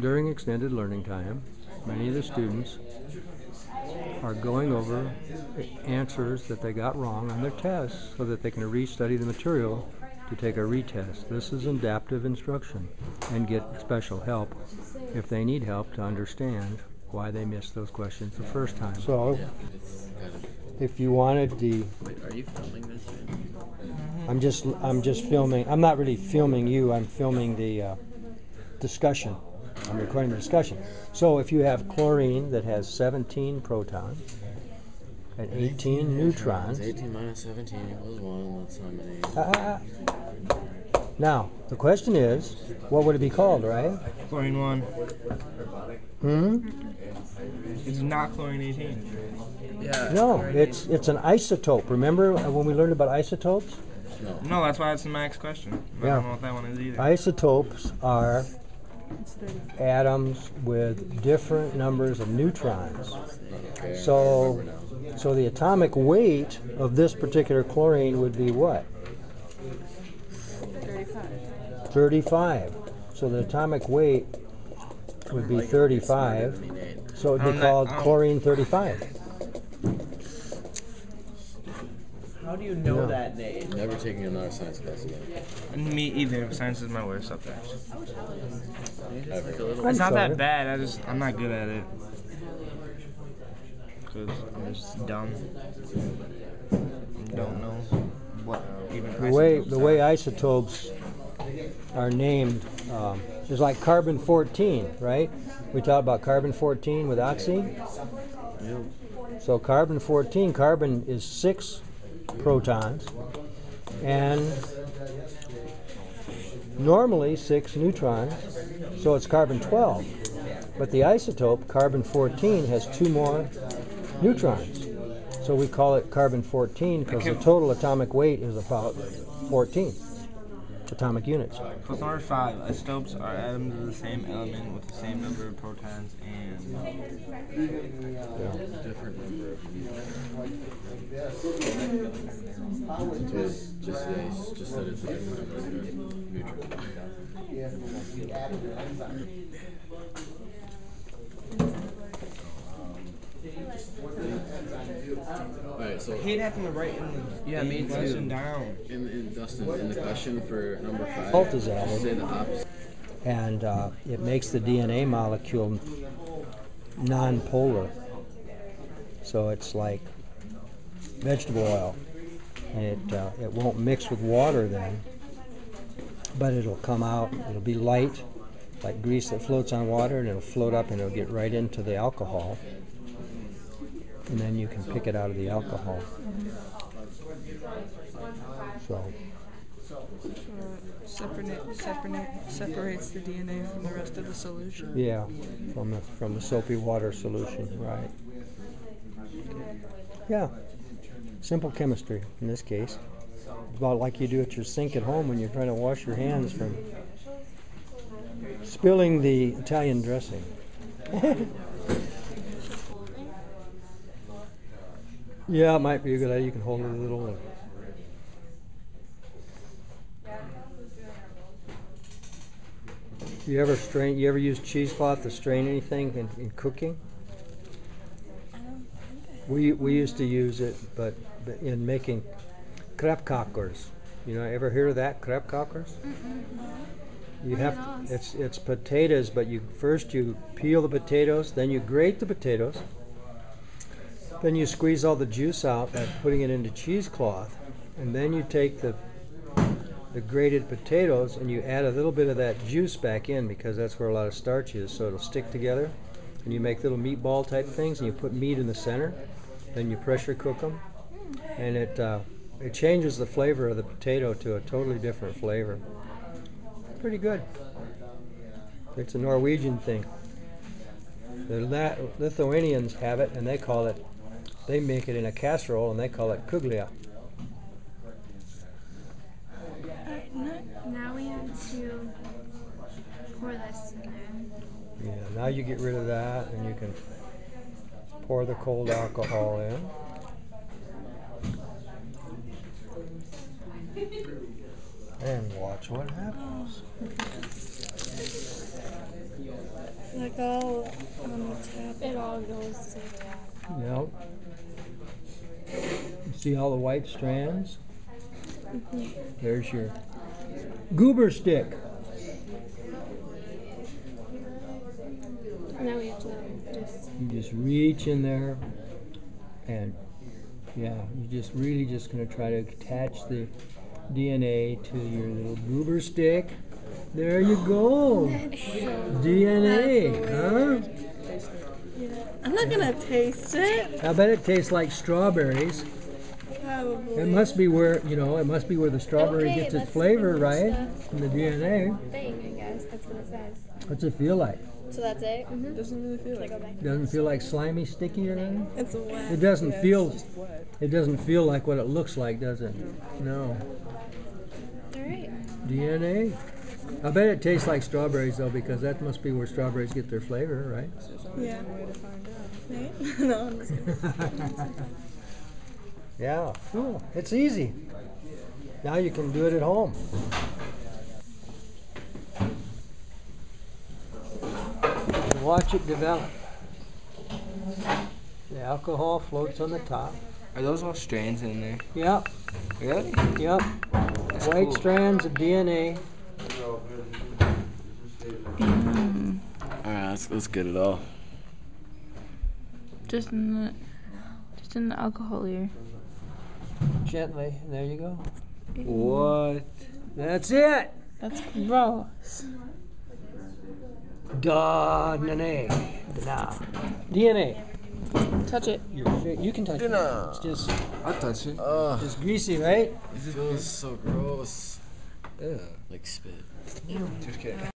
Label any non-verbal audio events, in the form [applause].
During extended learning time, many of the students are going over answers that they got wrong on their tests so that they can restudy the material to take a retest. This is adaptive instruction and get special help if they need help to understand why they missed those questions the first time. So, if you wanted the, Wait, are you filming this? I'm just, I'm just filming, I'm not really filming you, I'm filming the uh, discussion. I'm recording the discussion. So if you have chlorine that has 17 protons and 18 neutrons, 18 minus 17 equals 1. That's how many. Now, the question is, what would it be called, right? Chlorine 1. Hmm? It's not chlorine 18. Yeah. No, it's it's an isotope. Remember when we learned about isotopes? No. No, that's why it's the max question. I Yeah. don't know what that one is either. Isotopes are atoms with different numbers of neutrons. Okay. So, so the atomic weight of this particular chlorine would be what? 35. So the atomic weight would be 35. So it'd I'm be not- called I'm- chlorine 35. How do you know Yeah. that name? Never taking another science class again. Me either. Science is my worst subject. Ever. It's not sorry. that bad. I just I'm not good at it. Cause I'm just dumb. Don't know what even. The way isotopes the are. way isotopes are named um, is like carbon 14, right? We talked about carbon 14 with oxy. So carbon 14, carbon is six protons, and normally six neutrons. So it's carbon 12. But the isotope carbon 14 has two more neutrons. So we call it carbon 14 because the total atomic weight is about 14 atomic units. Question number five. Isotopes are atoms of the same element with the same number of protons and Different number of So it's just, yeah, it's just that it's a different number of neutrons. Alright, so I hate having to write in the Yeah, me question too. down. in, in Dustin, in the question for number five, Salt is added. say the opposite. and uh, it makes the DNA molecule non-polar. So it's like vegetable oil, and it uh, it won't mix with water then, but it'll come out. It'll be light, like grease that floats on water, and it'll float up and it'll get right into the alcohol, and then you can pick it out of the alcohol. So. Separate, separate, separates the DNA from the rest of the solution. Yeah, from the, from the soapy water solution, right. Yeah, simple chemistry in this case. About like you do at your sink at home when you're trying to wash your hands from spilling the Italian dressing. [laughs] yeah, it might be a good idea. You can hold it a little. and- You ever strain? You ever use cheesecloth to strain anything in, in cooking? We we used to use it, but in making krepkakers. You know, ever hear of that krepkakers? You have it's it's potatoes, but you first you peel the potatoes, then you grate the potatoes, then you squeeze all the juice out by putting it into cheesecloth, and then you take the the grated potatoes and you add a little bit of that juice back in because that's where a lot of starch is, so it'll stick together. And you make little meatball type things, and you put meat in the center. Then you pressure cook them, and it uh, it changes the flavor of the potato to a totally different flavor. Pretty good. It's a Norwegian thing. The La- Lithuanians have it, and they call it. They make it in a casserole, and they call it kuglia. Now we have to pour this in there. Yeah, now you get rid of that and you can pour the cold alcohol in. And watch what happens. Like all on um, the top. It all goes to Yep. See all the white strands? Mm-hmm. There's your goober stick. Now we have to just. You just reach in there and yeah, you're just really just gonna try to attach the DNA to your little goober stick. There you go. DNA, huh? I'm not gonna taste it. I bet it tastes like strawberries. Probably. It must be where you know, it must be where the strawberry Okay, gets its flavor, right? much From the DNA. Thing, I guess. That's what it says. What's it feel like? So that's it? Mm-hmm. Doesn't really feel like go? Doesn't feel like slimy, sticky or anything? It's wet. It doesn't Yeah, feel- It's just wet. It doesn't feel like what it looks like, does it? No. Alright. DNA. I bet it tastes like strawberries though, because that must be where strawberries get their flavor, right? There's Yeah. way to find out. Right? no, I'm just [laughs] yeah. Cool. It's easy. Now you can do it at home. And watch it develop. The alcohol floats on the top. Are those all strands in there? Yep, Really? yep. That's White cool. strands of DNA. Alright, let's, let's get it all. Just in the, just in the alcohol here. Gently. There you go. What? That's it. That's gross. DNA. Nah. DNA. Touch it. Your fi- you can touch it. Dinner. It's just, I'll touch it. Ugh. just greasy, right? It feels so gross. Yeah. Like spit. Just kidding.